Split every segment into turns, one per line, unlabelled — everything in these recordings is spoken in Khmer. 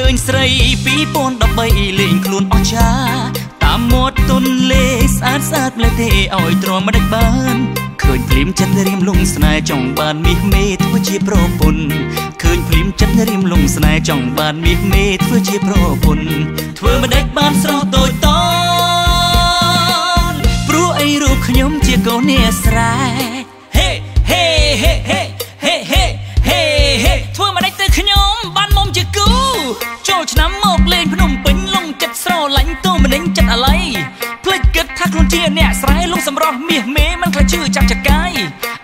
ឃើញស្រី2013លេងខ្លួនអស្ចារ្យតាមមាត់ទុនលេស្អាតស្អាតម្លេះទេឲ្យទ្រាំមិនដេចបានឃើញភ្លាមចិត្តរៀមលងស្នេហ៍ចង់បានមាសមេធ្វើជាប្រពន្ធឃើញភ្លាមចិត្តរៀមលងស្នេហ៍ចង់បានមាសមេធ្វើជាប្រពន្ធធ្វើមិនដេចបានស្រស់តូចតនព្រោះអីរូបខ្ញុំជាកូនអ្នកស្រែហេហេហេហេហេហេ ឆ្នាំមកលេងភ្នំពេញលងចិត្តស្រឡាញ់ទូមនិញចិត្តអាឡ័យភ្លេចគិតថាខ្លួនជាអ្នកស្រែលងសម្រស់មាសមេមិនខ្លាចជឿចាក់ចកាយ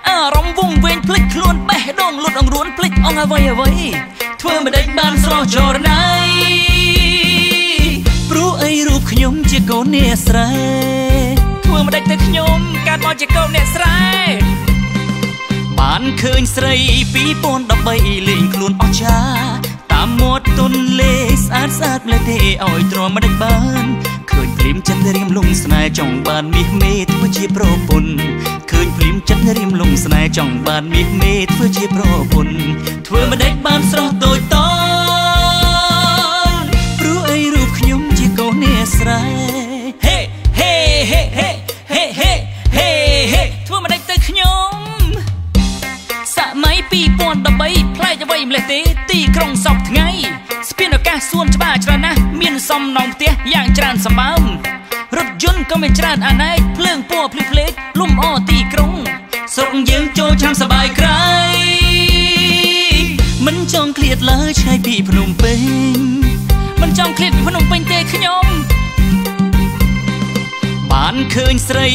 អារម្មណ៍វងវែងភ្លេចខ្លួនបេះដូងលុតអង្រួនភ្លេចអងអ្វីអ្វីធ្វើមិនដេចបានស្រស់ចរណៃព្រោះអីរូបខ្ញុំជាកូនអ្នកស្រែធ្វើមិនដេចទៅខ្ញុំកើតមកជាកូនអ្នកស្រែបានឃើញស្រី2013លេងខ្លួនអស្ចារ្យ តាមមាត់ទុនលេស្អាតស្អាតម្លេះទេឲ្យទ្រាំមិនដេចបានឃើញភ្លាមចិត្តរៀមលងស្នេហ៍ចង់បានមាសមេធ្វើជាប្រពន្ធឃើញភ្លាមចិត្តរៀមលងស្នេហ៍ចង់បានមាសមេធ្វើជាប្រពន្ធធ្វើមិនដេចបានស្រស់តូចត នសំណងផ្ទះយ៉ាងច្រើនសម្បើមរថយន្តក៏មានច្រើនអាណែកភ្លើងពណ៌ភ្លឺភ្លេតលំអទីក្រុងស្រុកយើងចូលឆ្នាំសបាយក្រៃមិនចង់ឃ្លាតឡើយឆ្ងាយពីភ្នំពេញមិនចង់ឃ្លាតពីភ្នំពេញទេខ្ញុំបានឃើញស្រី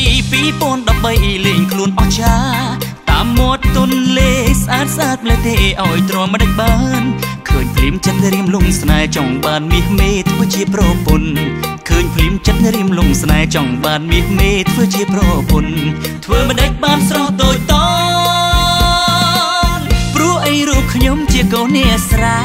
2013លេងខ្លួនអស្ចារ្យតា មមាត់ទុនលេស្អាតស្អាតម្លេះទេឲ្យទ្រាំមិនដេចបានឃើញភ្លាមចិត្តរៀមលងស្នេហ៍ចង់បានមាសមេធ្វើជាប្រពន្ធឃើញភ្លាមចិត្តរៀមលងស្នេហ៍ចង់បានមាសមេធ្វើជាប្រពន្ធធ្វើមិនដេចបានស្រស់តូចតនព្រោះអីរូបខ្ញុំជាកូនអ្នកស្រែ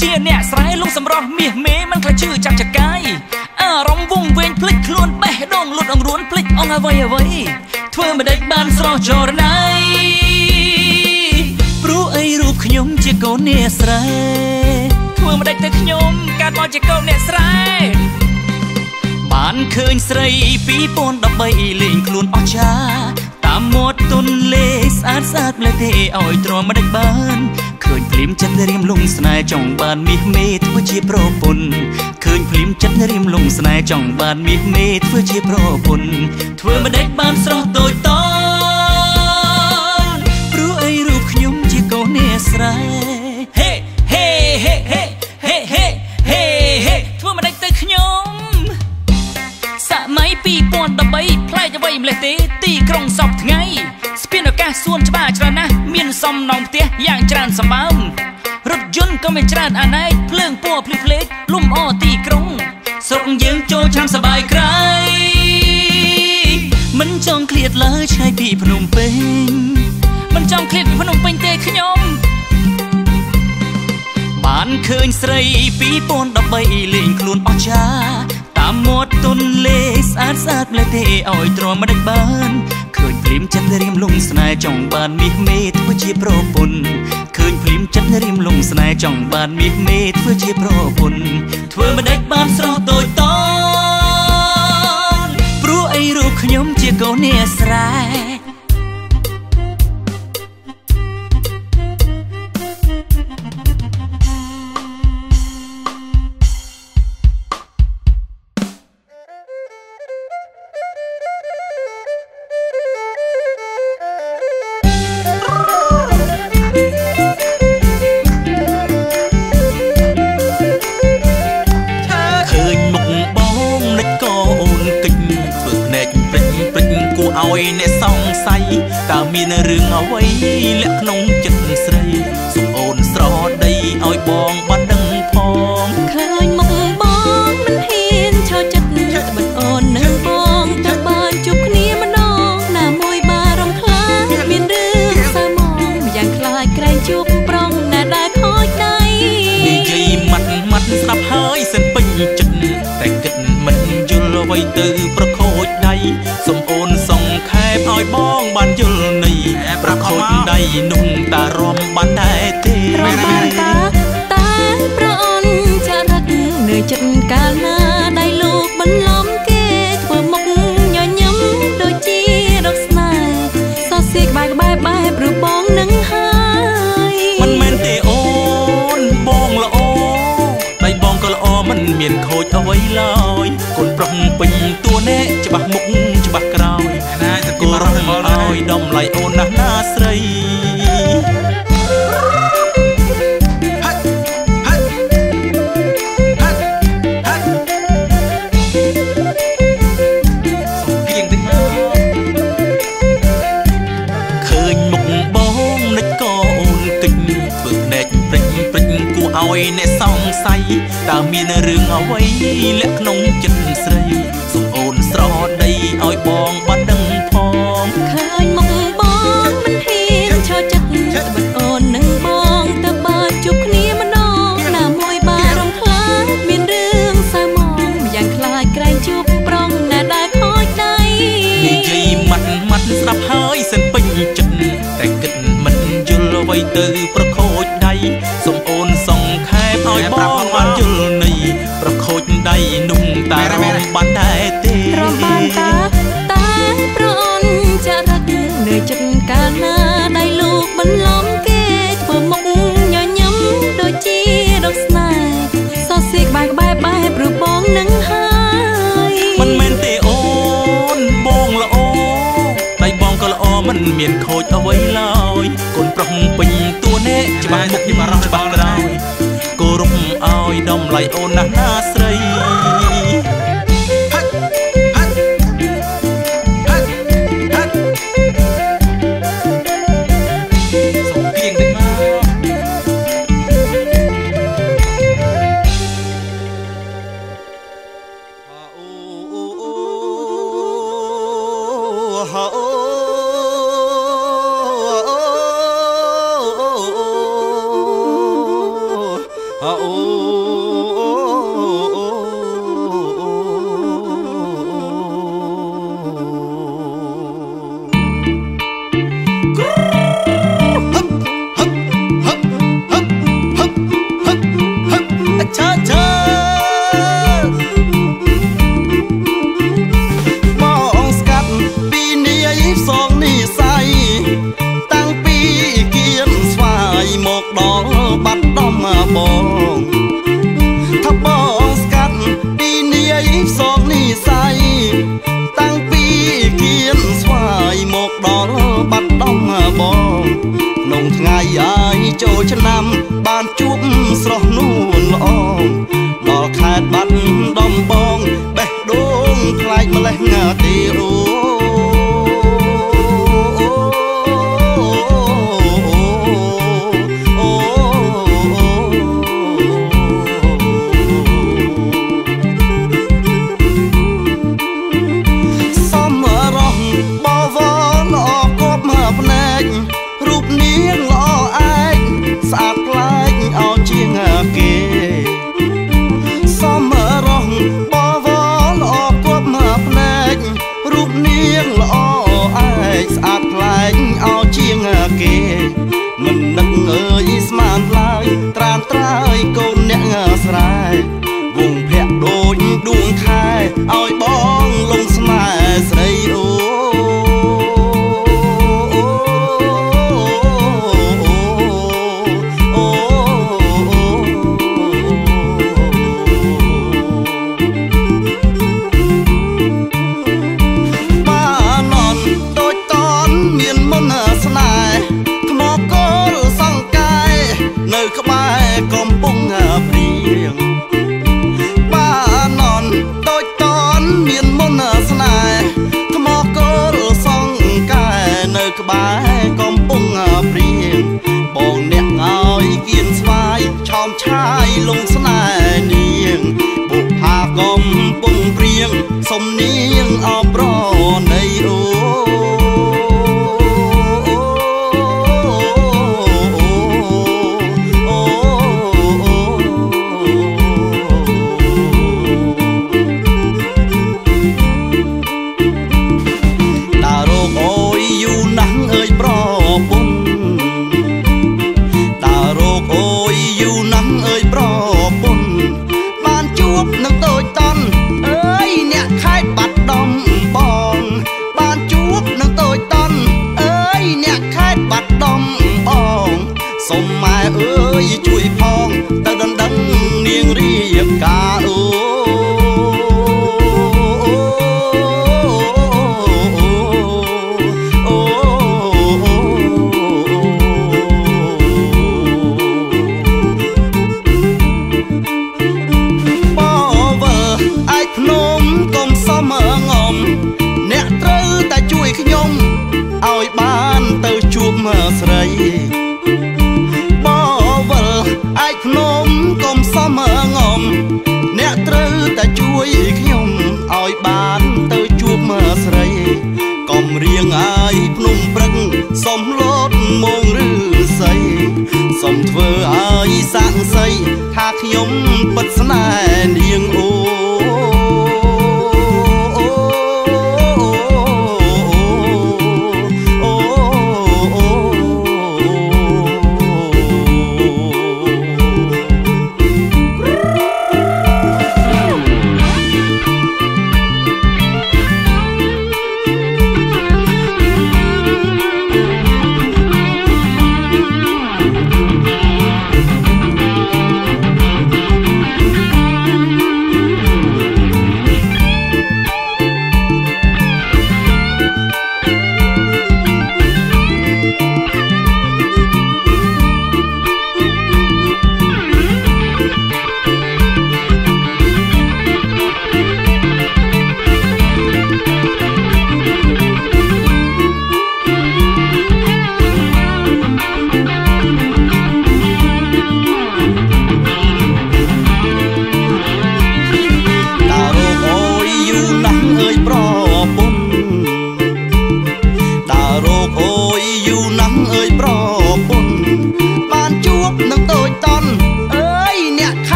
ជាអ្នកស្រែលងសម្រស់មាសមេមិនខ្លាចជឿចាក់ចកាយអារម្មណ៍វងវែងភ្លេចខ្លួនបេះដូងលុតអង្រួនភ្លេចអងអ្វីអ្វីធ្វើមិនដេចបានស្រស់ចរណៃព្រោះអីរូបខ្ញុំជាកូនអ្នកស្រែធ្វើមិនដេចទៅខ្ញុំកើតមកជាកូនអ្នកស្រែបានឃើញស្រី2013លេងខ្លួនអស្ចារ្យ តាមមាត់ទុនលេស្អាតស្អាតម្លេះទេឲ្យទ្រាំមិនដេចបានឃើញភ្លាមចិត្តរៀមលងស្នេហ៍ចង់បានមាសមេធ្វើជាប្រពន្ធឃើញភ្លាមចិត្តរៀមលងស្នេហ៍ចង់បានមាសមេធ្វើជាប្រពន្ធធ្វើមិនដេចបានស្រស់តូចត ស់មានសំណងផ្ទះយ៉ាងច្រើនសម្បើមរថយន្តក៏មានច្រើនអាណែកភ្លើងពណ៌ភ្លឺភ្លេតលំអទីក្រុងស្រុកយើងចូលឆ្នាំសបាយក្រៃមិនចង់ឃ្លាតឡើយឆ្ងាយពីភ្នំពេញមិនចង់ឃ្លាតពីភ្នំពេញទេខ្ញុំបានឃើញស្រី2013លេងខ្លួនអស្ចារ្យតាមមាត់ទុនលេស្អាតស្អាតម្លេះទេឲ្យទ្រាំមិនដេចបានឃើញ ភ្លាមចិត្តរៀមលងស្នេហ៍ចង់បានមាសមេធ្វើជាប្រពន្ធឃើញភ្លាមចិត្តរៀមលងស្នេហ៍ចង់បានមាសមេធ្វើជាប្រពន្ធធ្វើមិនដេចបានស្រស់តូចតនព្រោះអីរូបខ្ញុំជាកូនអ្នកស្រែ
តើមានរឿងអ្វីលាក់ក្នុងចិត្តស្រីសុំអូនស្រដីឲ្យបង
មានខូចអ្វី
ឡើយកូនប្រុសពេញតួអ្នកច្បាស់មុខពី
បា
រោះ
ច្បា
ស់ក្រោយ
គោរ
ពឲ្យត
ម្លៃ
អូនណាស់ណា
ស្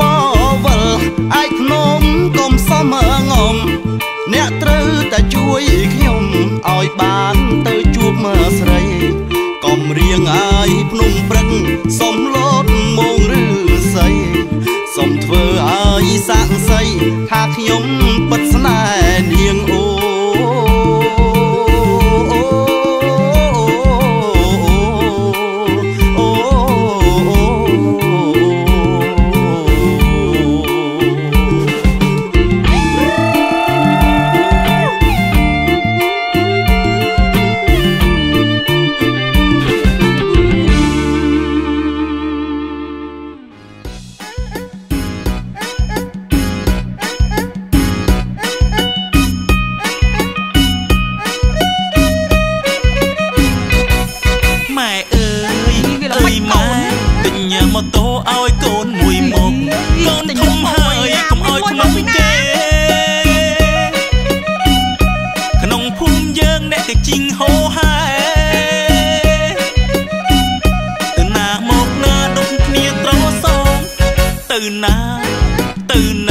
បវលអាយភ្នំកុំសមងំ អ្នក
ត្រូវតែជួយខ្ញុំឲ្យបានទៅជួបមើស្រីកុំរៀងអាយភ្នំព្រឹកសុំលោតមងឬស័យសុំធ្វើឲ្យសាក់ស័យថាខ្ញុំ từ nào từ nào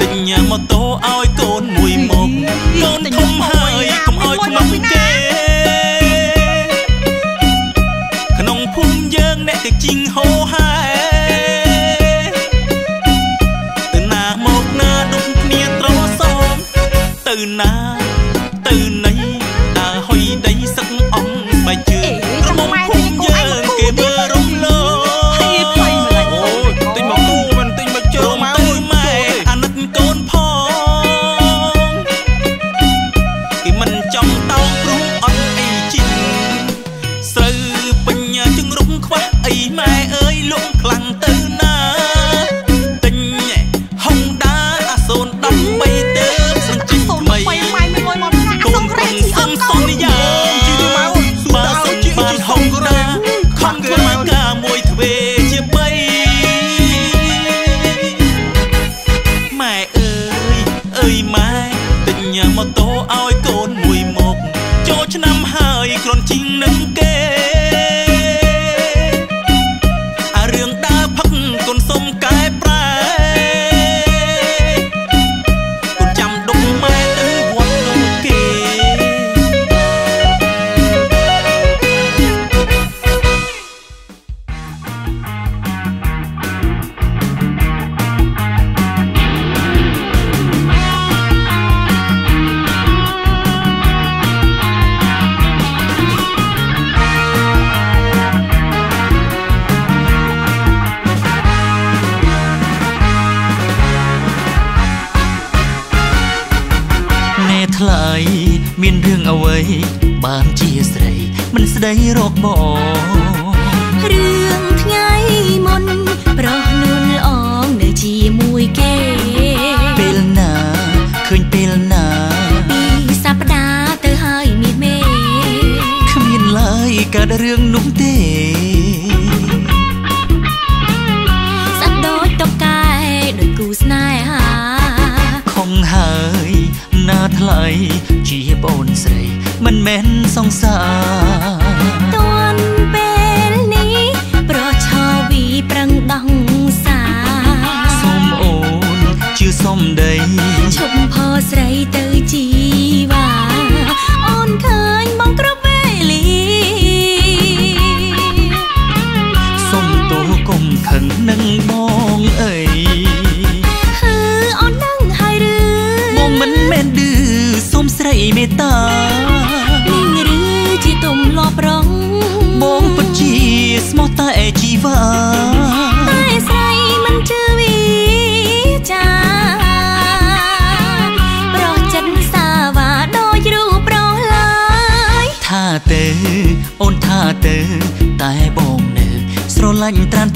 ទិញញ៉ាំ
ម៉ូតូឲ្យកូនមួយមុខកូនធំហើយ ស្ដីរកបង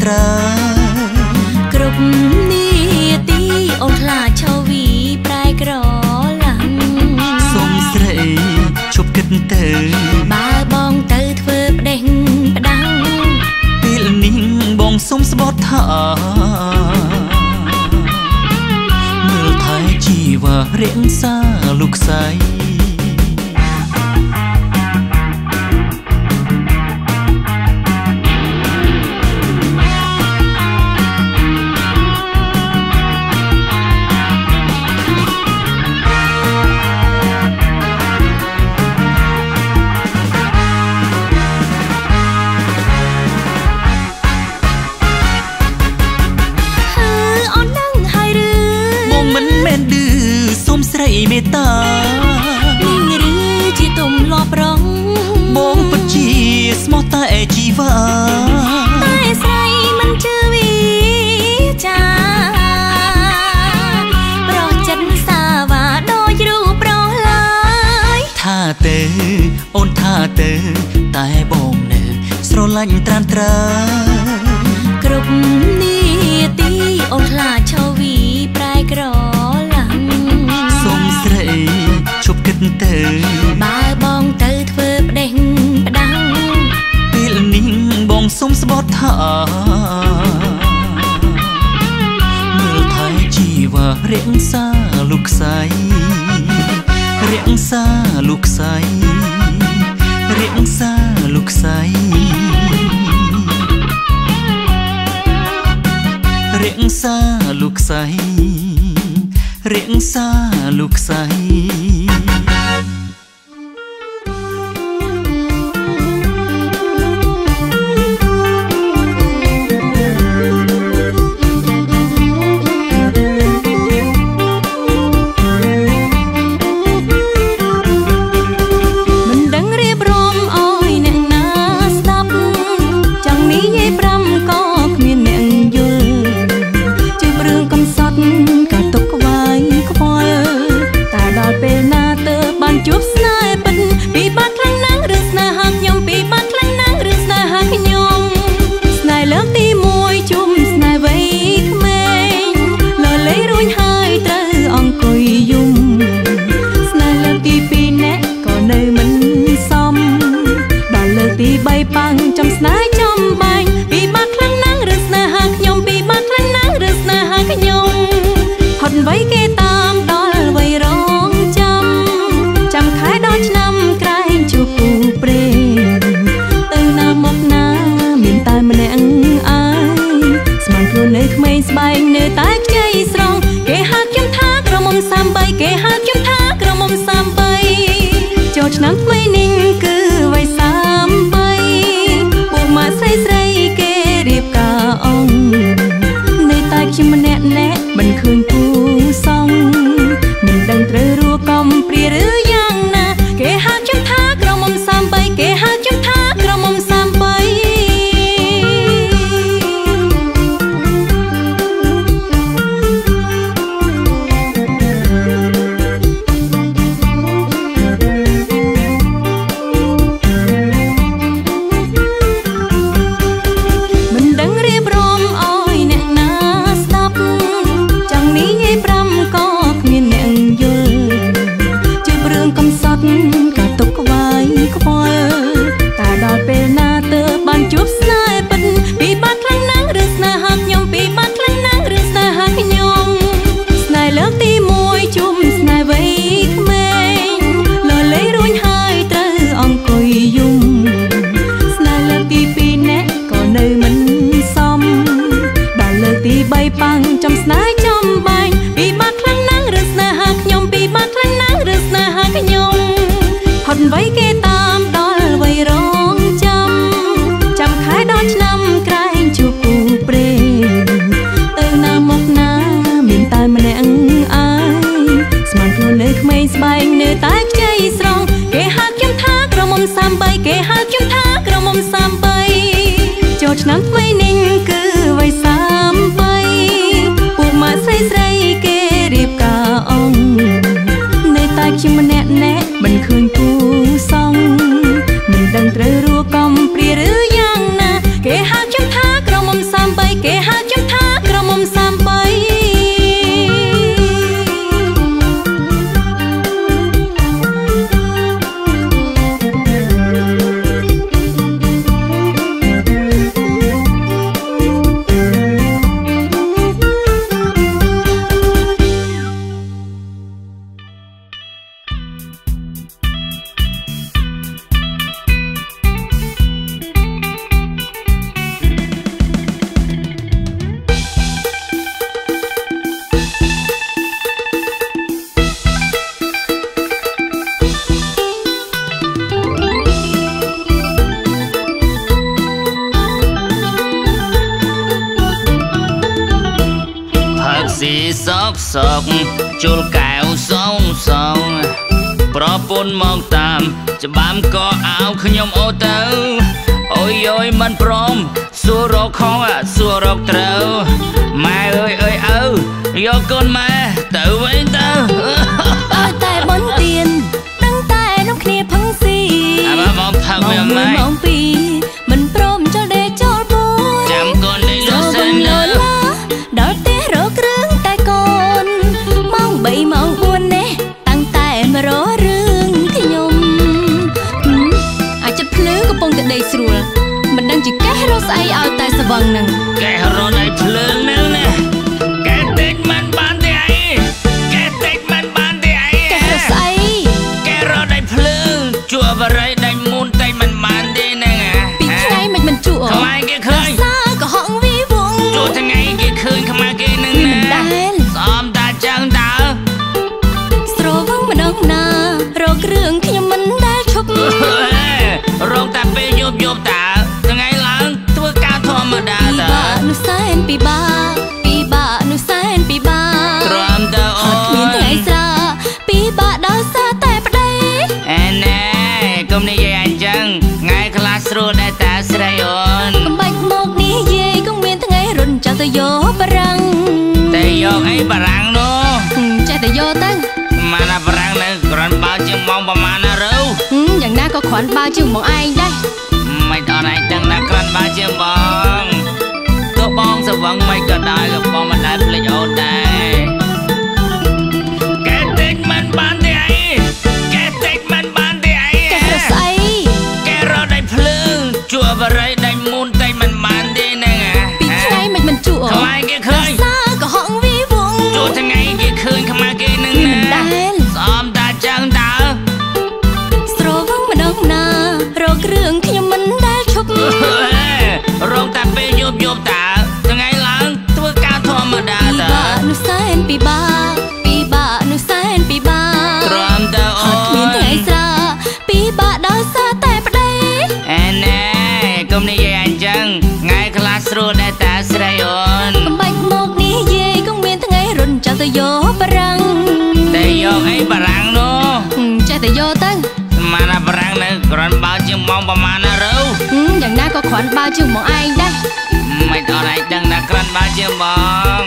ត្រូវគ្រ
ប់
នីតិ
អូ
ន
ខ្លាចោវីប្រែក្រឡាំ
សុំស្រីឈប់គិ
ត
ទៅបើ
បងទៅ
ធ្វើប្តេងផ្ដាំង
ពេលនាងបងសុំស្បត់ថាមើលថែជីវៈរៀងសាលោកស្រី
ទេ
អូនថាទេ តែបងនៅស្រឡាញ់ត្រានត្រើ
គ្រប់នាទីអូនខ្លាចឈរវីប្រែក្រឡាំ
សុំស្រីឈប់គិតទៅ
បើបងទៅធ្វើប្តេងផ្ដាំង
ពេលនេះបងសុំស្បត់ថាមើលថែជីវៈរៀងសាលោក
ខ្សែ រាក់សាលុកសៃរាក់សាលុកសៃរាក់សាលុកសៃរាក់សា
លុកសៃ ពន្ធមកតាម ច្បាំក៏អោខ្ញុំអូទៅអូយអើយមិនព្រមសួររកខុសសួររកត្រូវម៉ែអើយអើយអើយកូនម៉ែទៅវិញ
Abang នោះសែនពិបា
ក
ពិ
បាកនោះ
សែ
ន
ពិ
បា
ក
ទ្រាំតើ
អូនគ្មានថ្ងៃស្រាពិបាកដោយសារតែប្តី
អែណែកុំនិយាយអញ្ចឹងថ្ងៃខ្លះស្រួលដែរតាស្រីអូន
កុំបាច់មកនិយាយកុំមានថ្ងៃរុនចាស់ទៅយកបារាំង
តែយកអីបារាំងនោះ
ចេះតែយកទៅ
ម៉ាណាបារាំងនៅក្រាន់បើជាងមកប្រមាណណារូវ
យ៉ាងណាក៏ក្រាន់បើជាងមកឯងដែរ
មិនអត់ឯងទាំងណាក្រាន់បើជាងបង មាណ
ណាប្រាំ
ង
នៅក្រាន់បើជាងម៉ងប្រមាណណារូ
វយ៉ាងណាក៏ក្រាន់បើជាងម៉ងឯងដែរ
មិនអត់ឯងដឹងណាក្រាន់បើជាង
ម៉ង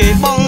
que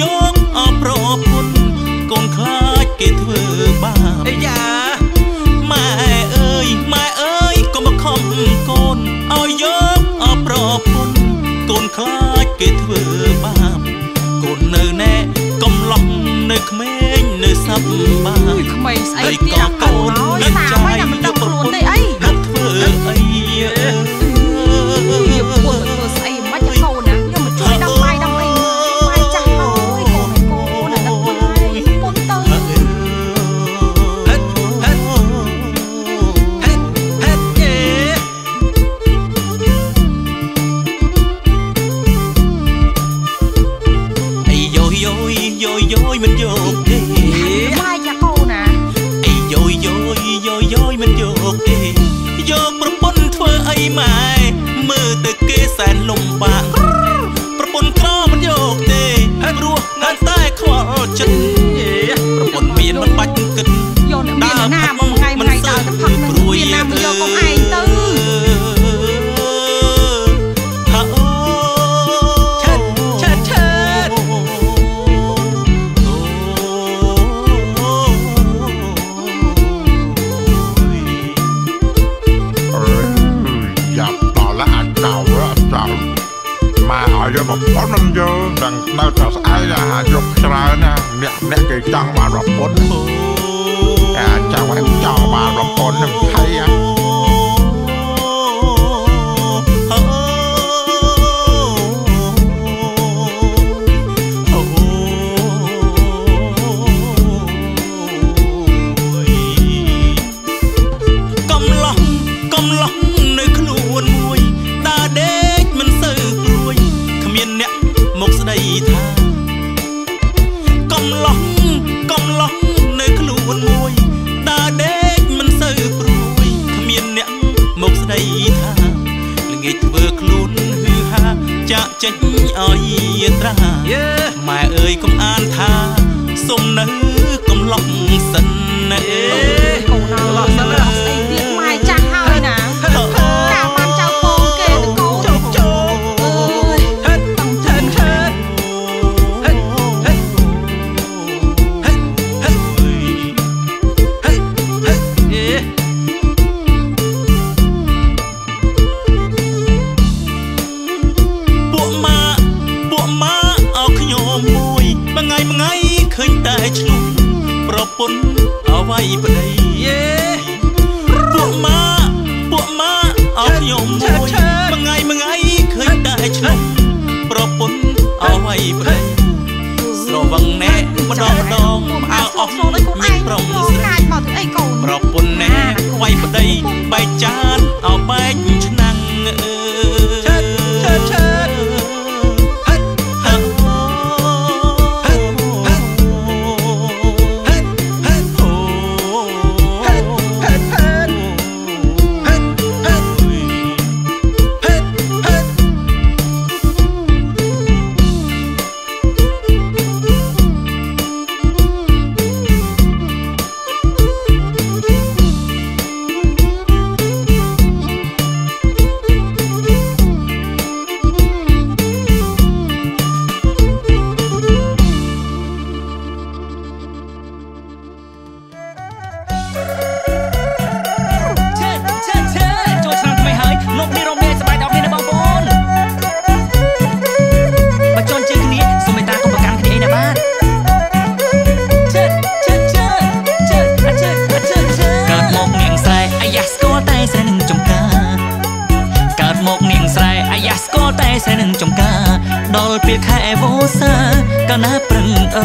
យងអប្រពុនកូនខ្លាចគេធ្វើបាបអាយ៉ាម៉ែអើយម៉ែអើយកុំខំកូនឲ្យយកអប្រពុនកូនខ្លាចគេធ្វើបាបកូននៅណែកំឡោះនៅក្មេងនៅសັບបាយក្មេ
ងស្អីទៀតកូនអ
ត់
ចាំ
មិនដឹងខ្លួន
ទេ
អី
មកឲ្យយកមកប៉ុននឹងយកដឹងនៅតែស្អែកអាយកច្រើនណាអ្នកអ្នកគេចង់បានរពុនអាចាំឲ្យចង់បានរពុននឹង
វ័យប្តី
យេ
ពួកម៉ាពួកម៉ាអោខ្ញុំមួយមួយថ្ងៃមួយថ្ងៃឃើញតែឆ្លុះប្រពន្ធអវ័យប្តីស្រវឹងណែម្ដងម្ដងអើអស់
ខ្លួនឯងខ្លួនឯ
មាន
ង
ប្រុង
ខ្លួន
ស្រី
កាយមកទៅអីកូន
ប្រពន្ធណែខ្វាយប្តីបែកចានអោបែក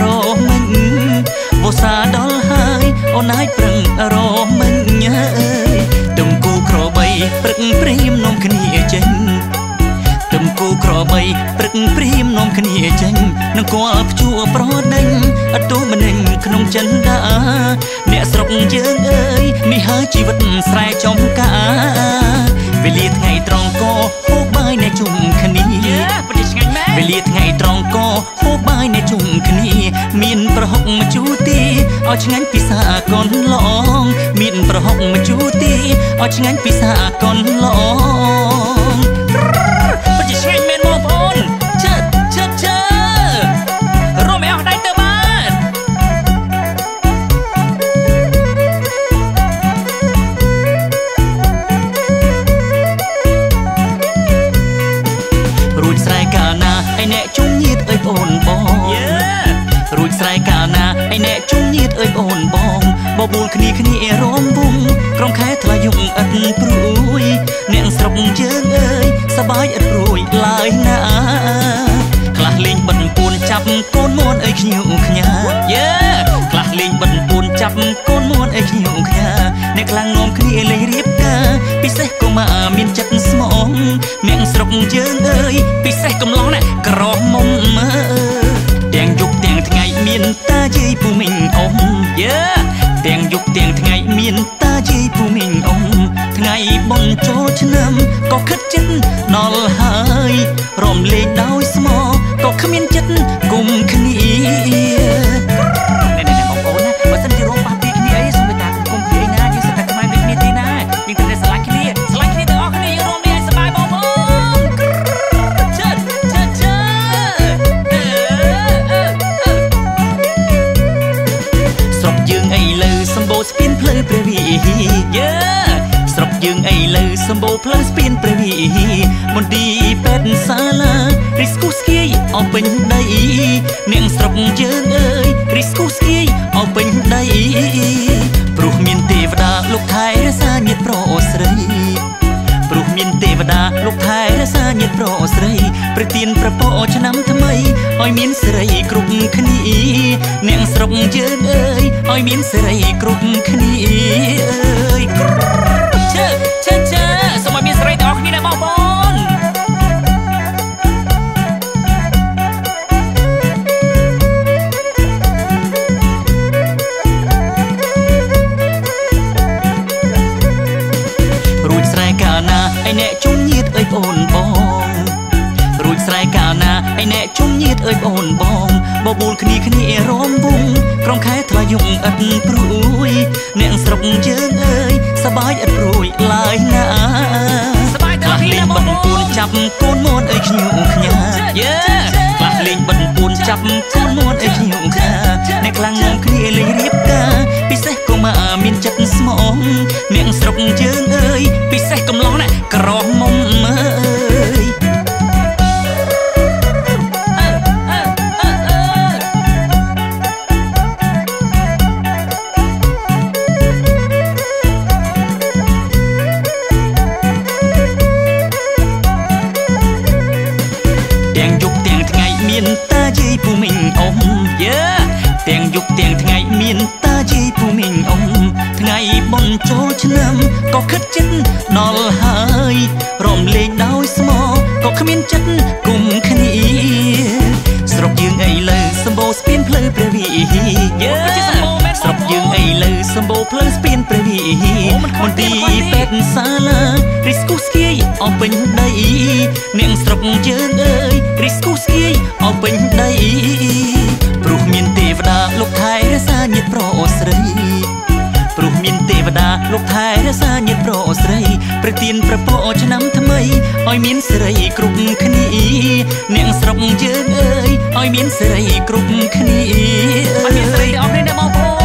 រឹងរមិញវស្សាដល់ហើយអូនហើយប្រឹងរមិញអើយទុំគូក្របីព្រឹកព្រៀមនំគ្នាចេញទុំគូក្របីព្រឹកព្រៀមនំគ្នាចេញនឹងគាល់ភ្ជួរប្រដេញអត់ទូមនិញក្នុងចិនដាអ្នកស្រុកយើងអើយនេះហើយជីវិតស្រែចំការវេលាថ្ងៃត្រង់ក៏ហូបបាយអ្នកជុំគ្នាប្រតិឆ្ងាញ់មែន វេលាថ្ងៃត្រង់ក៏ហូបបាយអ្នកជុំគ្នា មានប្រហុកមជូរទីឲ្យឆ្ងាញ់ពិសាកនឡងមានប្រហុកមជូរទីឲ្យឆ្ងាញ់ពិសាកនឡង បួលគ្នាគ្នារំវងក្រុមខែថ្លៃយំឥតព្រួយអ្នកស្រុកយើងអើយសបាយឥតព្រួយឡើយណាខ្លះលេងបិទពួនចាប់កូនមួនអើយខ្ញូខ្ញាយេខ្លះលេងបិទពួនចាប់កូនមួនអើយខ្ញូខ្ញាអ្នកខ្លាំងងំគ្នាលេងរៀបការពិសេសកុមារមានចិត្តស្មងអ្នកស្រុកយើងអើយពិសេសកំឡោះណាក្រមុំមើទាំងយប់ទាំងថ្ងៃមានតាយាយពូមីងអ៊ំយេទាំង យប់ទាំងថ្ងៃមានតាយាយពូមីងអ៊ំថ្ងៃបុណ្យចូលឆ្នាំក៏ខិតចិត្តដល់ហើយរំលែកដោយស្មោក៏គ្មានចិត្តគុំគ្នា យើងឥឡូវសម្បូរផ្លូវស្ពានព្រះវិហារមន្ទីរពេទ្យសាលារីស្គូស្គីអស់ពេញដីនាងស្រុកយើងអើយរីស្គូស្គីអស់ពេញដីព្រោះមានទេវតាលោកថែរក្សាញាតិប្រុសស្រីព្រោះមានទេវតាលោកថែរក្សាញាតិប្រុសស្រីប្រទានប្រពោឆ្នាំថ្មីឲ្យមានសិរីគ្រប់គ្នាអ្នកស្រុកយើងអើយឲ្យមានសិរីគ្រប់គ្នាអើយ ជើជើជើសូមឲ្យមានសិរីទាំងអស់គ្នាណាបងប្អូនរួចស្រែកាលណាឯអ្នកជុំញាតអើយបងបងរួច ស្រែកាលណាឯអ្នកជុំញាតអើយបងបងបបួលគ្នាគ្នារំវងក្រុមខែថ្លៃយំឥតព្រួយ អ្នកស្រុកយើងអើយសបាយឥតព្រួយឡើយណាសបាយតើគ្នាបងប្អូនចាប់កូនមួនអើយខ្ញូខ្ញាយេខ្លះលេងបិទពួនចាប់កូនមួនអើយខ្ញូខ្ញាអ្នកខ្លាំងងំគ្នាលេងរៀបការពិសេសកុមារមានចិត្តស្មងអ្នកស្រុកយើងអើយពិសេសកំឡោះណាក្រមុំអើយ ដល់ហើយរំលែកដោយស្មោក៏គ្មានចិត្តគុំគ្នាស្រុកយើងឥឡូវសម្បូរស្ពានផ្លូវព្រះវិហារយេស្រុកយើងឥឡូវសម្បូរផ្លូវស្ពានព្រះវិហារមន្ទីរពេទ្យសាលារីស្គូស្គីអស់ពេញដីអ្នកស្រុកយើងអើយរីស្គូស្គីអស់ពេញដីព្រោះមានទេវតាលោកថែរក្សាញាតិប្រុសស្រី ព្រោះមានទេវតាលោកថែរក្សាញាតិប្រុសស្រីប្រទានប្រពោឆ្នាំថ្មីឲ្យមានសិរីគ្រប់គ្នាអ្នកស្រុកយើងអើយឲ្យមានសិរីគ្រប់គ្នាឲ្យមានសិរីទាំងអស់គ្នាណាបងប្អូន
ឆ្នាំ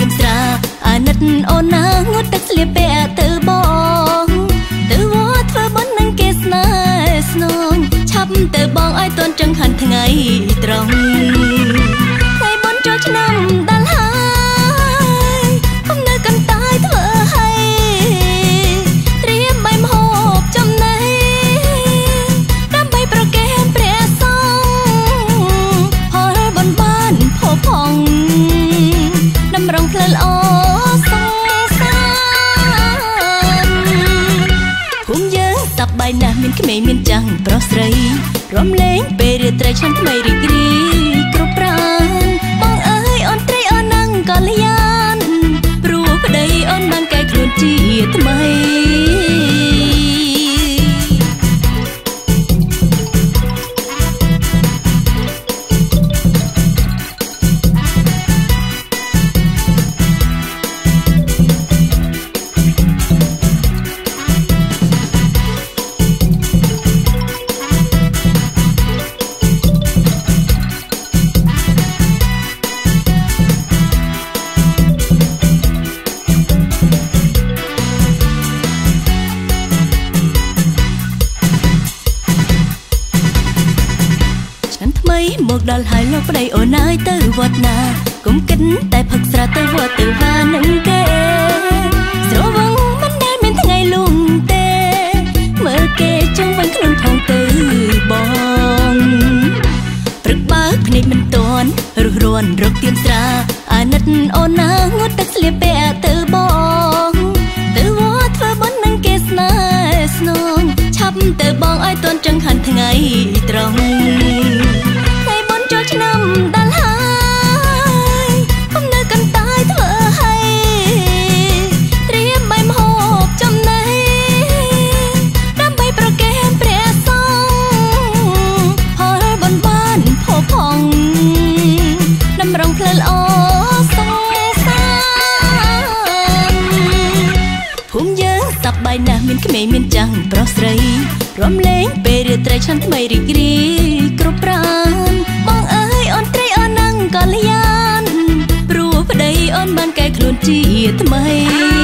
ទៀមស្រាអាណិតអូនណាងត់ទឹកស្លៀកពាក់ទៅបងទៅវត្តធ្វើបុណ្យនឹងគេស្នេហ៍ស្នងឆាប់ទៅបងឲ្យតន់ចង្ហាន់ថ្ងៃត្រង់ថ្ងៃបុណ្យចូលឆ្នាំដល់ ក្មេងមានចាំងប្រុសស្រីរំលែងពេលរាត្រីឆ្នាំថ្មីរីករាយគ្រប់ប្រាណបងអើយអូនត្រីអូននឹងកល្យានព្រោះប្តីអូនបានកែខ្លួនជាថ្មី យទៅវត្តណាកុំគិតតែផឹកស្រាទៅវត្តទៅវានឹង ត្រីឆ្នាំថ្មីរីករាយគ្រប់ប្រាណបងអើយអូនត្រីអូននឹងកល្យានព្រោះប្តីអូនបានកែខ្លួនជាថ្មី